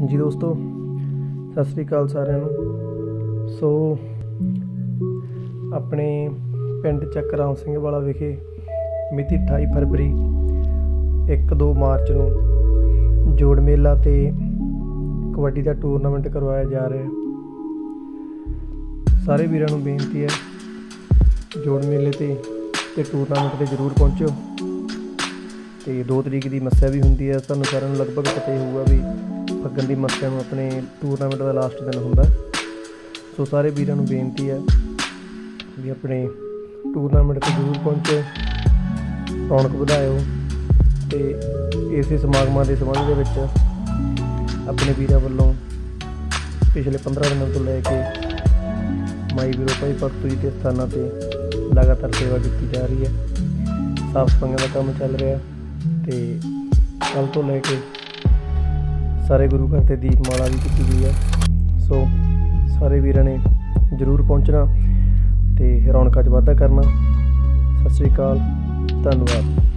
ਹਾਂਜੀ ਦੋਸਤੋ, ਸਤਿ ਸ੍ਰੀ ਅਕਾਲ ਸਾਰਿਆਂ ਨੂੰ। ਸੋ, ਆਪਣੇ ਪਿੰਡ ਚੱਕਰਾਮ ਸਿੰਘ ਵਾਲਾ ਵਿਖੇ ਮਿਤੀ 28 ਫਰਵਰੀ 1-2 ਮਾਰਚ ਨੂੰ ਜੋੜ ਮੇਲਾ ਤੇ ਕਬੱਡੀ ਦਾ ਟੂਰਨਾਮੈਂਟ ਕਰਵਾਇਆ ਜਾ ਰਿਹਾ ਹੈ। ਸਾਰੇ ਵੀਰਾਂ ਨੂੰ ਬੇਨਤੀ ਹੈ, ਜੋੜ ਮੇਲੇ ਤੇ ਤੇ ਟੂਰਨਾਮੈਂਟ ਤੇ ਜ਼ਰੂਰ ਪਹੁੰਚੋ। ਤੇ 2 ਤਰੀਕ ਦੀ ਮੱਸਿਆ ਵੀ ਹੁੰਦੀ ਹੈ। ਤੁਹਾਨੂੰ ਸਾਰਿਆਂ ਨੂੰ ਲਗਭਗ ਪਤਾ ਹੀ ਹੋਊਗਾ ਵੀ ਫੱਗਣ ਦੀ ਮੱਸਿਆ ਨੂੰ ਆਪਣੇ ਟੂਰਨਾਮੈਂਟ ਦਾ ਲਾਸਟ ਦਿਨ ਹੁੰਦਾ। ਸੋ ਸਾਰੇ ਵੀਰਾਂ ਨੂੰ ਬੇਨਤੀ ਹੈ ਵੀ ਆਪਣੇ ਟੂਰਨਾਮੈਂਟ ਤੇ ਜ਼ਰੂਰ ਪਹੁੰਚੋ, ਰੌਣਕ ਵਧਾਇਓ ਤੇ ਇਸੇ ਸਮਾਗਮਾਂ ਦੇ ਸੰਬੰਧ ਦੇ ਵਿੱਚ ਆਪਣੇ ਵੀਰਾਂ ਵੱਲੋਂ ਪਿਛਲੇ 15 ਦਿਨਾਂ ਤੋਂ ਲੈ ਕੇ ਮਾਈ ਵੀਰੋ ਭਾਈ ਭਗਤੂ ਜੀ ਦੇ ਸਥਾਨਾਂ ਤੇ ਲਗਾਤਾਰ ਸੇਵਾ ਕੀਤੀ ਜਾ ਰਹੀ ਹੈ। ਸਾਫ਼ ਸਫਾਈਆਂ ਦਾ ਕੰਮ ਚੱਲ ਰਿਹਾ। ਤੇ ਕੱਲ ਤੋਂ ਲੈ ਕੇ ਸਾਰੇ ਗੁਰੂ ਘਰ ਤੇ ਦੀਪਮਾਲਾ ਵੀ ਕੀਤੀ ਗਈ ਹੈ। ਸੋ ਸਾਰੇ ਵੀਰਾਂ ਨੇ ਜਰੂਰ ਪਹੁੰਚਣਾ ਤੇ ਰੌਣਕਾਂ 'ਚ ਵਾਧਾ ਕਰਨਾ। ਸਤਿ ਸ੍ਰੀ ਅਕਾਲ, ਧੰਨਵਾਦ।